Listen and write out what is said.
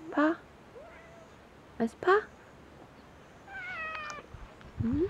아스파? 아스파? 응?